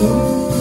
Música